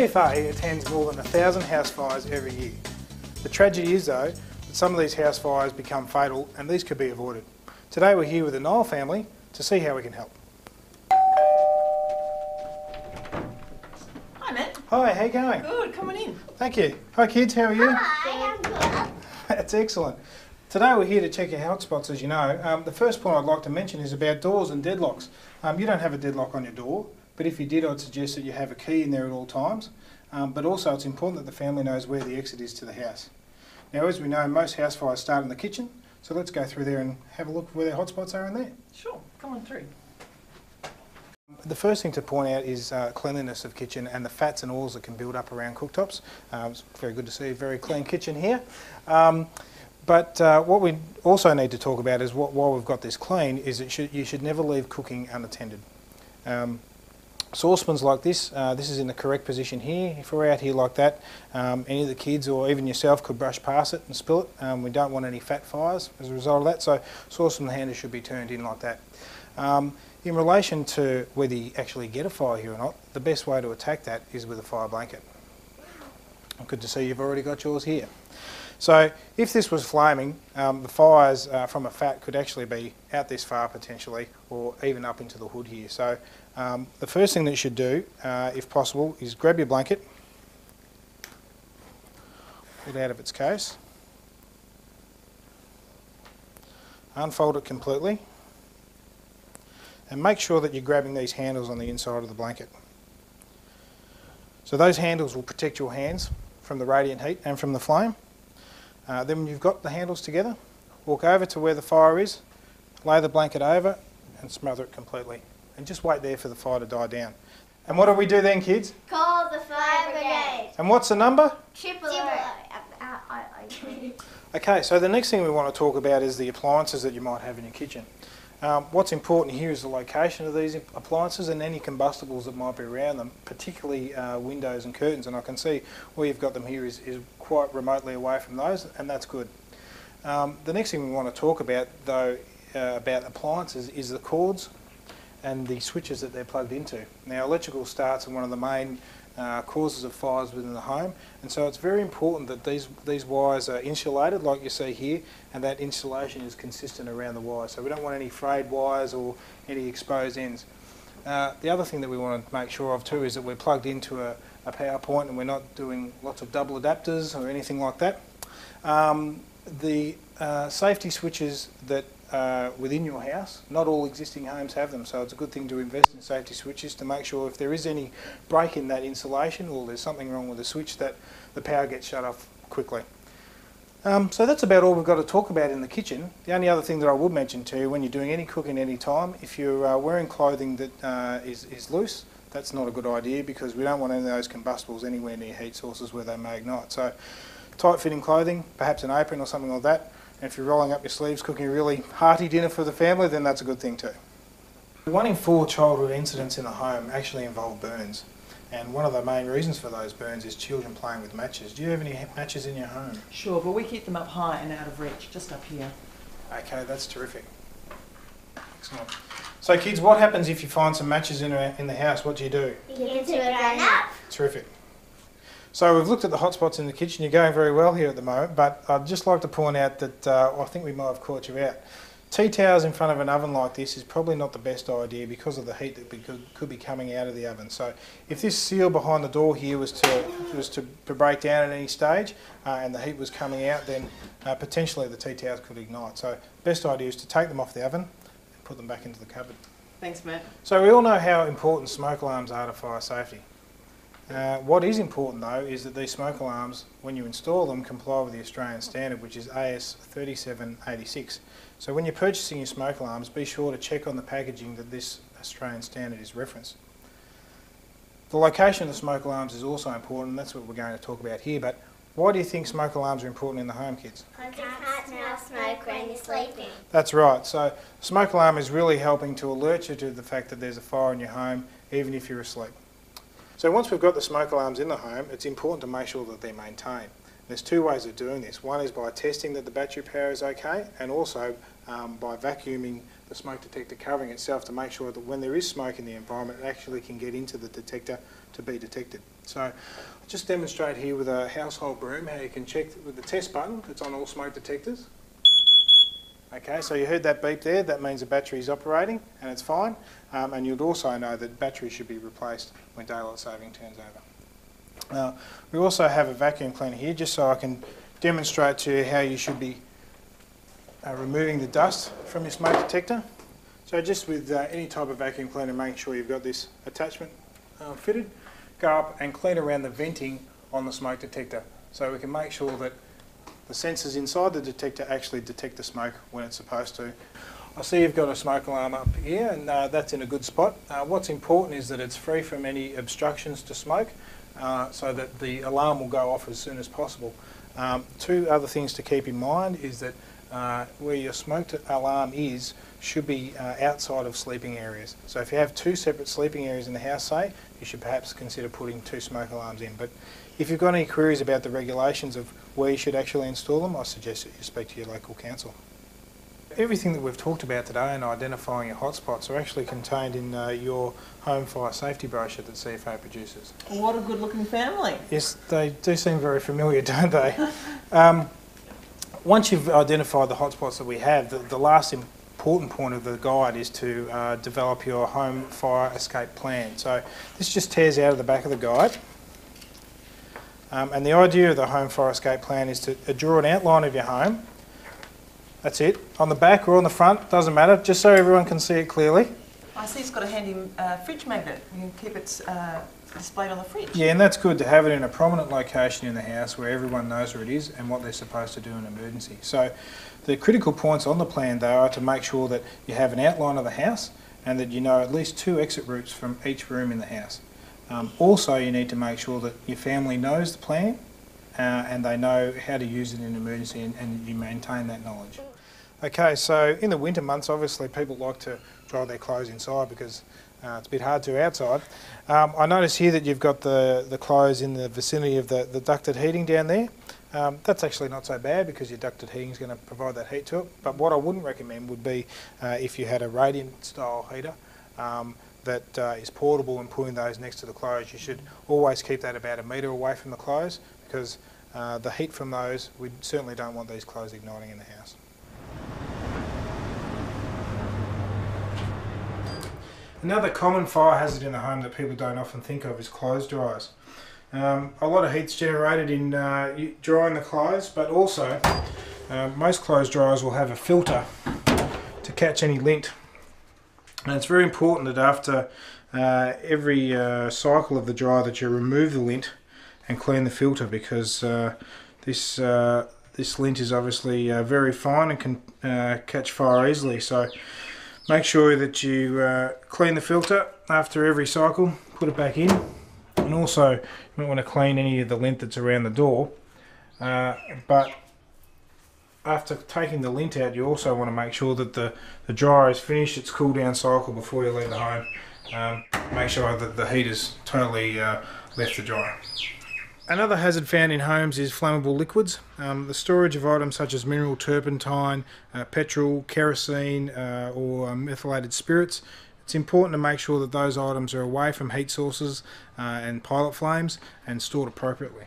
CFA attends more than a thousand house fires every year. The tragedy is though that some of these house fires become fatal and these could be avoided. Today we're here with the Nile family to see how we can help. Hi, Matt. Hi, how you going? Good, come on in. Thank you. Hi kids, how are you? Hi, I'm good. That's excellent. Today we're here to check your hotspots as you know. Um, the first point I'd like to mention is about doors and deadlocks. Um, you don't have a deadlock on your door, but if you did I'd suggest that you have a key in there at all times. Um, but also it's important that the family knows where the exit is to the house. Now as we know most house fires start in the kitchen, so let's go through there and have a look where their hotspots are in there. Sure, come on through. The first thing to point out is uh, cleanliness of kitchen and the fats and oils that can build up around cooktops. Um, it's very good to see a very clean kitchen here. Um, but uh, what we also need to talk about is what, while we've got this clean, is that should, you should never leave cooking unattended. Um, saucepans like this, uh, this is in the correct position here. If we're out here like that, um, any of the kids or even yourself could brush past it and spill it. Um, we don't want any fat fires as a result of that, so saucepan handles should be turned in like that. Um, in relation to whether you actually get a fire here or not, the best way to attack that is with a fire blanket. Good to see you've already got yours here. So if this was flaming, um, the fires uh, from a fat could actually be out this far potentially or even up into the hood here. So um, the first thing that you should do, uh, if possible, is grab your blanket, pull it out of its case, unfold it completely and make sure that you're grabbing these handles on the inside of the blanket. So those handles will protect your hands from the radiant heat and from the flame. Uh, then when you've got the handles together, walk over to where the fire is, lay the blanket over and smother it completely. And just wait there for the fire to die down. And what do we do then, kids? Call the fire brigade. And what's the number? Triple O. Okay, so the next thing we want to talk about is the appliances that you might have in your kitchen. Um, what's important here is the location of these appliances and any combustibles that might be around them, particularly uh, windows and curtains. And I can see where you've got them here is, is quite remotely away from those, and that's good. Um, the next thing we want to talk about, though, uh, about appliances is the cords and the switches that they're plugged into. Now, electrical starts are one of the main uh, causes of fires within the home, and so it's very important that these these wires are insulated, like you see here, and that insulation is consistent around the wire. So we don't want any frayed wires or any exposed ends. Uh, the other thing that we want to make sure of too is that we're plugged into a, a power point and we're not doing lots of double adapters or anything like that. Um, the uh, safety switches that uh, within your house. Not all existing homes have them, so it's a good thing to invest in safety switches to make sure if there is any break in that insulation or there's something wrong with the switch that the power gets shut off quickly. Um, so that's about all we've got to talk about in the kitchen. The only other thing that I would mention to you when you're doing any cooking any time, if you're uh, wearing clothing that uh, is is loose, that's not a good idea because we don't want any of those combustibles anywhere near heat sources where they may ignite. So tight fitting clothing, perhaps an apron or something like that, and if you're rolling up your sleeves cooking a really hearty dinner for the family, then that's a good thing too. One in four childhood incidents in a home actually involve burns. And one of the main reasons for those burns is children playing with matches. Do you have any matches in your home? Sure, but we keep them up high and out of reach, just up here. Okay, that's terrific. Excellent. So kids, what happens if you find some matches in, a, in the house? What do you do? Give it to a grown up. Terrific. So we've looked at the hotspots in the kitchen. You're going very well here at the moment, but I'd just like to point out that uh, I think we might have caught you out. Tea towels in front of an oven like this is probably not the best idea because of the heat that could, could be coming out of the oven. So if this seal behind the door here was to was to, to break down at any stage uh, and the heat was coming out, then uh, potentially the tea towels could ignite. So best idea is to take them off the oven and put them back into the cupboard. Thanks, Matt. So we all know how important smoke alarms are to fire safety. Uh, what is important though is that these smoke alarms, when you install them, comply with the Australian standard, which is AS 3786. So when you're purchasing your smoke alarms, be sure to check on the packaging that this Australian standard is referenced. The location of the smoke alarms is also important, and that's what we're going to talk about here. But why do you think smoke alarms are important in the home, kids? Because you can't smell smoke when you're sleeping. That's right. So smoke alarm is really helping to alert you to the fact that there's a fire in your home, even if you're asleep. So once we've got the smoke alarms in the home, it's important to make sure that they're maintained. There's two ways of doing this. One is by testing that the battery power is okay, and also um, by vacuuming the smoke detector covering itself to make sure that when there is smoke in the environment, it actually can get into the detector to be detected. So I'll just demonstrate here with a household broom how you can check with the test button that's on all smoke detectors. Okay, so you heard that beep there, that means the battery is operating and it's fine. Um, and you'd also know that batteries should be replaced when daylight saving turns over. Now, we also have a vacuum cleaner here just so I can demonstrate to you how you should be uh, removing the dust from your smoke detector. So just with uh, any type of vacuum cleaner, make sure you've got this attachment uh, fitted, go up and clean around the venting on the smoke detector so we can make sure that the sensors inside the detector actually detect the smoke when it's supposed to. I see you've got a smoke alarm up here and uh, that's in a good spot. Uh, what's important is that it's free from any obstructions to smoke uh, so that the alarm will go off as soon as possible. Um, two other things to keep in mind is that uh, where your smoke alarm is should be uh, outside of sleeping areas. So if you have two separate sleeping areas in the house, say, you should perhaps consider putting two smoke alarms in. But if you've got any queries about the regulations of where you should actually install them, I suggest that you speak to your local council. Everything that we've talked about today and identifying your hotspots are actually contained in uh, your home fire safety brochure that CFA produces. What a good looking family. Yes, they do seem very familiar, don't they? um, once you've identified the hotspots that we have, the, the last important point of the guide is to uh, develop your home fire escape plan. So this just tears out of the back of the guide. Um, and the idea of the home fire escape plan is to uh, draw an outline of your home. That's it. On the back or on the front, doesn't matter, just so everyone can see it clearly. I see it's got a handy uh, fridge magnet. You can keep it uh, displayed on the fridge. Yeah, and that's good to have it in a prominent location in the house where everyone knows where it is and what they're supposed to do in an emergency. So the critical points on the plan though are to make sure that you have an outline of the house and that you know at least two exit routes from each room in the house. Um, also you need to make sure that your family knows the plan uh, and they know how to use it in an emergency and, and you maintain that knowledge. Okay, so in the winter months obviously people like to dry their clothes inside because uh, it's a bit hard to outside. Um, I notice here that you've got the, the clothes in the vicinity of the, the ducted heating down there. Um, that's actually not so bad because your ducted heating is going to provide that heat to it. But what I wouldn't recommend would be uh, if you had a radiant style heater um, that uh, is portable and putting those next to the clothes. You should always keep that about a metre away from the clothes because uh, the heat from those, we certainly don't want these clothes igniting in the house. Another common fire hazard in the home that people don't often think of is clothes dryers. Um, a lot of heat's generated in uh, drying the clothes, but also uh, most clothes dryers will have a filter to catch any lint. And it's very important that after uh, every uh, cycle of the dryer that you remove the lint and clean the filter because uh, this uh, this lint is obviously very fine and can catch fire easily. So Make sure that you uh, clean the filter after every cycle, put it back in. And also, you might want to clean any of the lint that's around the door. Uh, but after taking the lint out, you also want to make sure that the, the dryer is finished its cool down cycle before you leave the home. Um, make sure that the heat is totally uh, left the dryer. Another hazard found in homes is flammable liquids. Um, the storage of items such as mineral turpentine, uh, petrol, kerosene uh, or um, methylated spirits. It's important to make sure that those items are away from heat sources uh, and pilot flames and stored appropriately.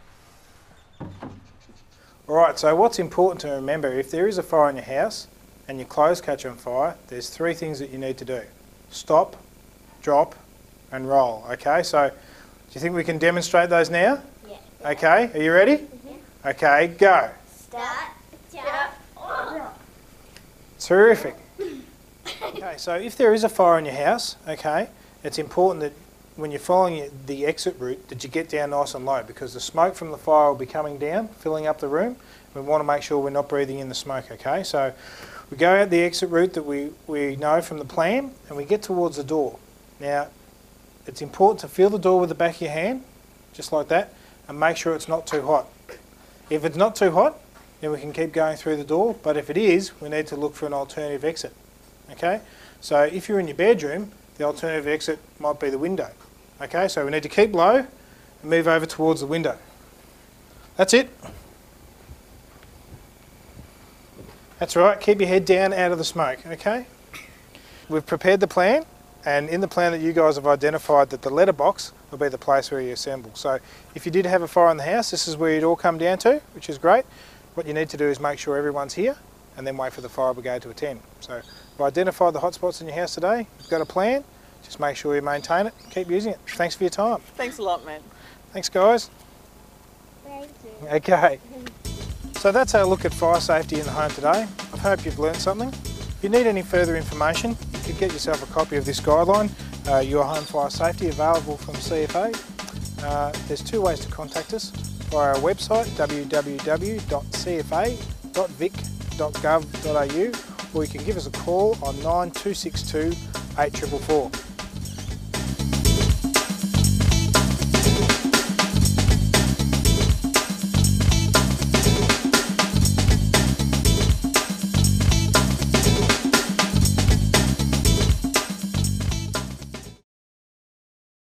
Alright, so what's important to remember, if there is a fire in your house and your clothes catch on fire, there's three things that you need to do. Stop, drop and roll, okay? So, do you think we can demonstrate those now? Okay, are you ready? Mm-hmm. Okay, go. Start, jump, Terrific. okay, so if there is a fire in your house, okay, it's important that when you're following the exit route that you get down nice and low because the smoke from the fire will be coming down, filling up the room. We want to make sure we're not breathing in the smoke, okay? So we go out the exit route that we, we know from the plan and we get towards the door. Now, it's important to feel the door with the back of your hand, just like that and make sure it's not too hot. If it's not too hot, then we can keep going through the door, but if it is, we need to look for an alternative exit. Okay? So if you're in your bedroom, the alternative exit might be the window. Okay, so we need to keep low and move over towards the window. That's it. That's right, keep your head down out of the smoke, okay? We've prepared the plan And in the plan that you guys have identified that the letterbox will be the place where you assemble. So if you did have a fire in the house, this is where you'd all come down to, which is great. What you need to do is make sure everyone's here and then wait for the fire brigade to attend. So if identified the hotspots in your house today, you've got a plan, just make sure you maintain it, keep using it. Thanks for your time. Thanks a lot, man. Thanks guys. Thank you. Okay. So that's our look at fire safety in the home today. I hope you've learned something. If you need any further information, you can get yourself a copy of this guideline, uh, Your Home Fire Safety, available from CFA. Uh, there's two ways to contact us via our website www.cfa.vic.gov.au or you can give us a call on 9262 8444.